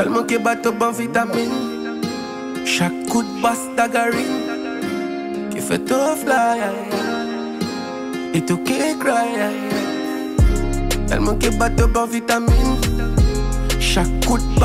Tellement que bateau bon vitamine. Chaque coup de basse d'agarine. Qui fait tout fly. Et tout qui cry. Tellement que bateau bon vitamine. Chaque coup de basse